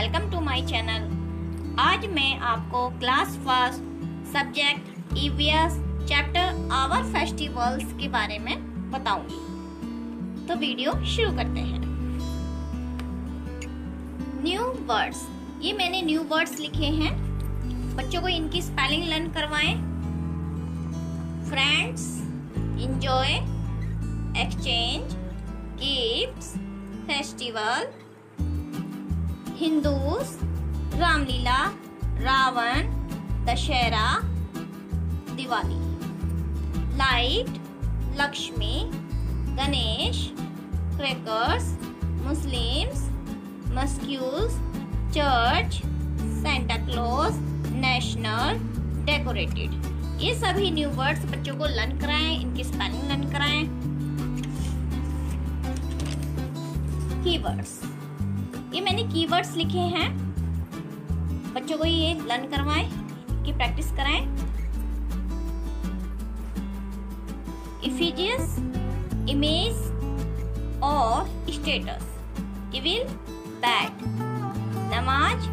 Welcome to my channel. आज मैं आपको class first subject EVS chapter, our festivals के बारे में बताऊँगी। तो वीडियो शुरू करते हैं। न्यू वर्ड्स ये मैंने न्यू वर्ड्स लिखे हैं। बच्चों को इनकी स्पेलिंग लर्न करवाएँ। Friends enjoy exchange gifts festival Hindus, Ramlila, Ravan, Dussehra, Diwali. Light, Lakshmi, Ganesh, crackers, Muslims, mosques, church Santa Claus national decorated ये सभी न्यू वर्ड्स बच्चों को लर्न कराएँ, इनकी स्पेलिंग लर्न कराएँ। कीवर्ड्स ये मैंने कीवर्ड्स लिखे हैं। बच्चों को ये लर्न करवाएँ की प्रैक्टिस कराएँ। इफिजियस इमेज और statues evil bad namaz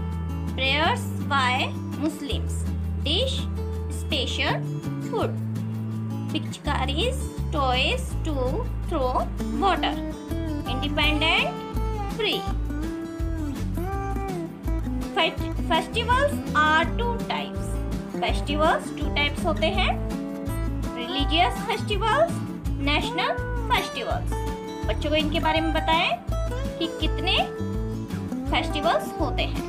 prayers by Muslims dish special food pichkaris toys to throw water independent free festivals are two types festivals two types होते हैं. रिलीजियस फेस्टिवल्स नेशनल फेस्टिवल्स बच्चों को इनके बारे में बताएँ कि कितने फेस्टिवल्स होते हैं.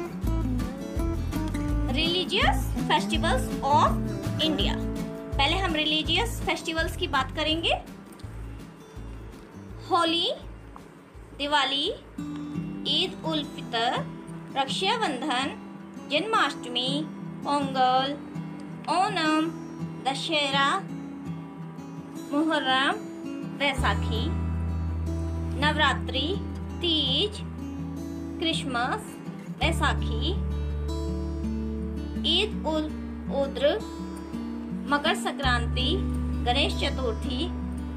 रिलीजियस फेस्टिवल्स ऑफ़ इंडिया पहले हम रिलीजियस फेस्टिवल्स की बात करेंगे. होली, दिवाली, ईद उल फितर रक्षाबंधन, जन्माष्टमी, पोंगल ओनम दशहरा, मुहर्रम, बैसाखी, नवरात्रि, तीज, क्रिसमस, बैसाखी, ईद उल उद्र, मकर संक्रांति, गणेश चतुर्थी,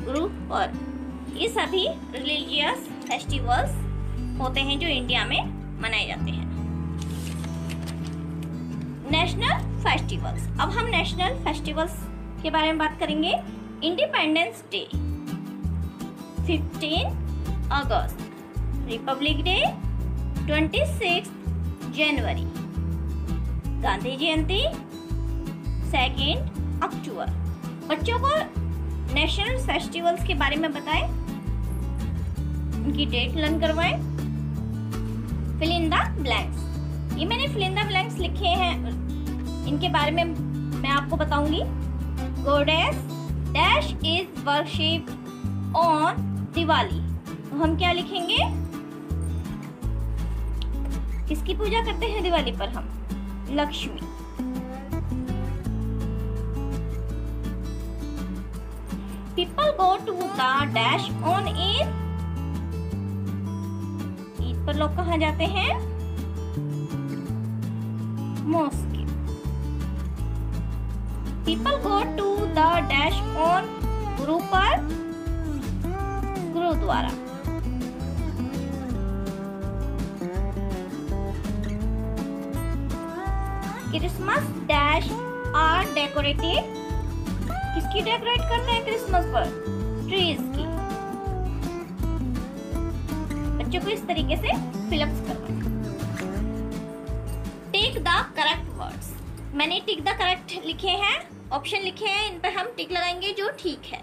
गुरु पर्व। ये सभी रिलीजियस फेस्टिवल्स होते हैं जो इंडिया में मनाए जाते हैं। नेशनल फेस्टिवल्स अब हम नेशनल फेस्टिवल्स के बारे में बात करेंगे। इंडिपेंडेंस डे 15 अगस्त रिपब्लिक डे 26 जनवरी गांधी जयंती सेकेंड अक्टूबर बच्चों को नेशनल फेस्टिवल्स के बारे में बताएँ। उनकी डेट लर्न करवाएँ। फिल इन द ब्लैंक्स ये मैंने फिल इन द ब्लैंक्स लिखे हैं। इनके बारे में मैं आपको बताऊँगी। Goddess dash is worship on Diwali तो हम क्या लिखेंगे? किसकी पूजा करते हैं दिवाली पर हम? Lakshmi. People go to the dash on पर लोग कहा जाते हैं? Mosque people go to the dash on Guru पर Gurudwara Christmas dash are decorated किसकी डेकोरेट करते हैं क्रिसमस पर? ट्रीज की. बच्चों को इस तरीके से फिलअप्स करवाएँ टिक द करेक्ट वर्ड्स मैंने टिक द करेक्ट लिखे हैं ऑप्शन लिखे हैं, इन पर हम टिक लगाएँगे जो ठीक है।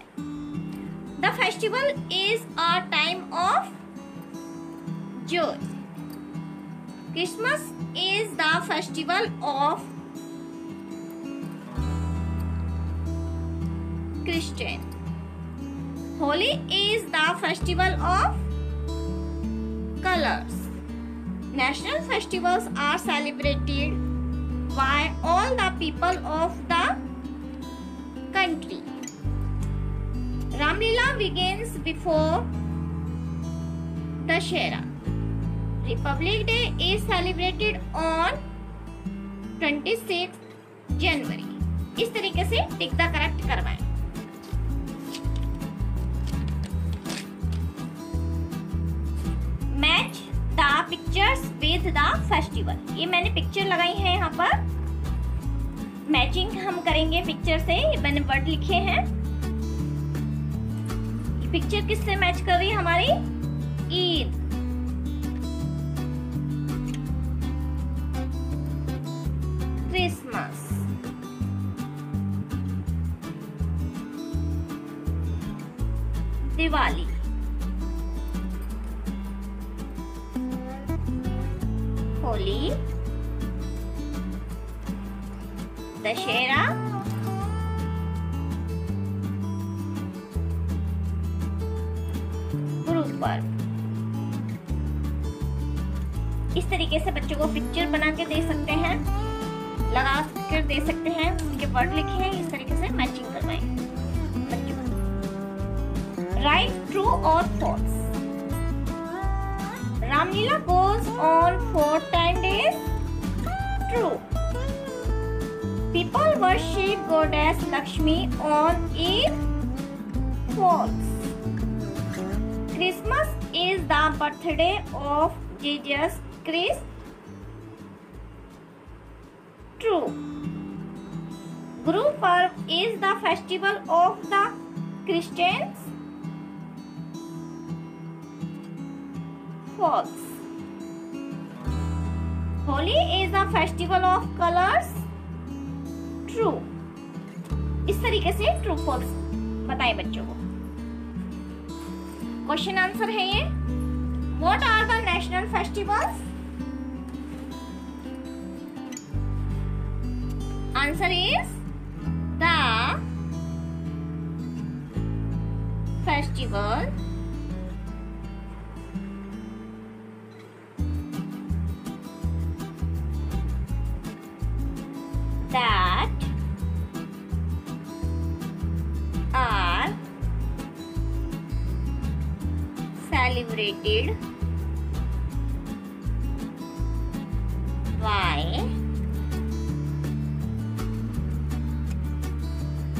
The festival is a time of joy Christmas is the festival of Christian Holi is the festival of colors. National festivals are celebrated by all the people of the country. Ramlila begins before Dashera. Republic Day is celebrated on 26 January इस तरीके से tick the correct करवाएँ pictures with the festival ये मैंने picture लगाई है यहाँ पर। मैचिंग हम करेंगे पिक्चर से। मैंने वर्ड लिखे हैं। पिक्चर किससे मैच कर? रही है हमारी ईद। क्रिसमस दिवाली। दशहरा इस तरीके से बच्चों को पिक्चर बना के दे सकते हैं, लगा कर दे सकते हैं, उनके वर्ड लिखे हैं, इस तरीके से मैचिंग करवाएँ। राइट ट्रू और false Ramlila goes on for 10 days. True. People worship goddess lakshmi on eid false christmas is the birthday of jesus christ true guru Parv is the festival of the christians false. Holi is a festival of colors. True. इस तरीके से true false बताएँ बच्चों को। Question answer है ये। What are the national festivals answer is the festival celebrated by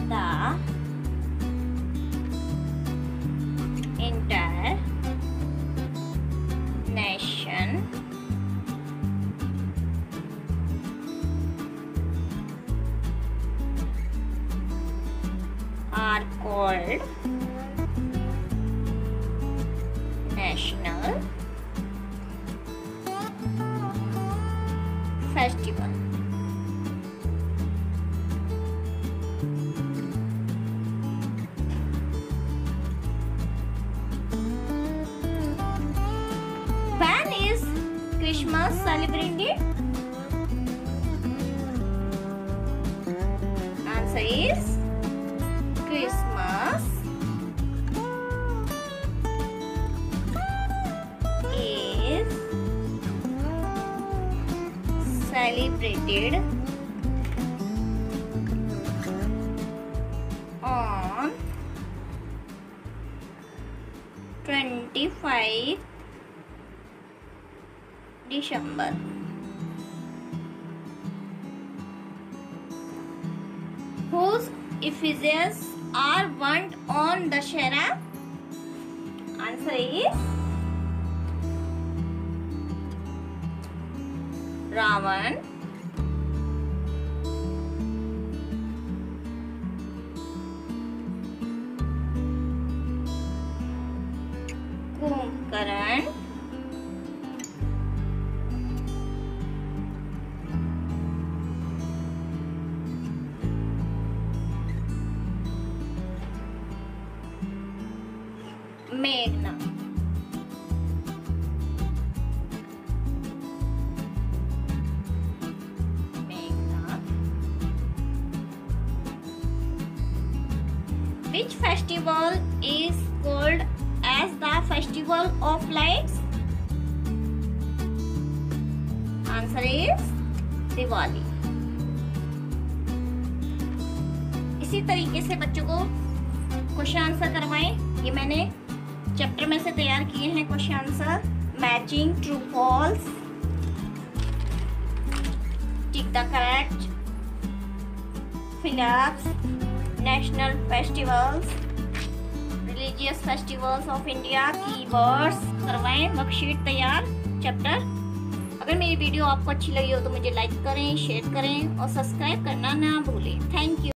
the entire nation are called Christmas celebrated? Answer is Christmas is celebrated December. Whose effigies are burnt on Dashera? Answer is Ravan. Meghna. Which festival is called as the Festival of Lights? Answer is Diwali. इसी तरीके से बच्चों को question answer करवाएँ ये मैंने chapter में से तैयार किए हैं question answer matching true false tick the correct fill ups national festivals religious festivals of India की कीवर्ड्स करवाएँ वर्कशीट तैयार चैप्टर अगर मेरी वीडियो आपको अच्छी लगी हो तो मुझे लाइक करें शेयर करें और सब्सक्राइब करना ना भूलें. Thank you